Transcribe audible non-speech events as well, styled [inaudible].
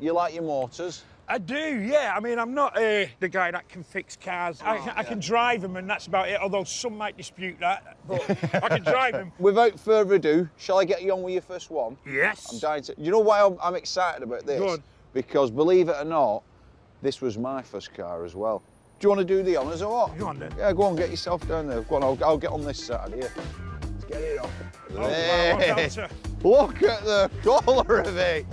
You like your motors? I do, yeah. I mean, I'm not uh, the guy that can fix cars. I, ah, can, I can drive them, and that's about it. Although some might dispute that, but I can [laughs] drive them. Without further ado, shall I get you on with your first one? Yes. I'm dying to. You know why I'm, I'm excited about this? Because believe it or not, this was my first car as well. Do you want to do the honours or what? Go on then. Yeah, go on, get yourself down there. Go on, I'll, I'll get on this side here. Let's get it off. Oh, Look at the [laughs] colour of it.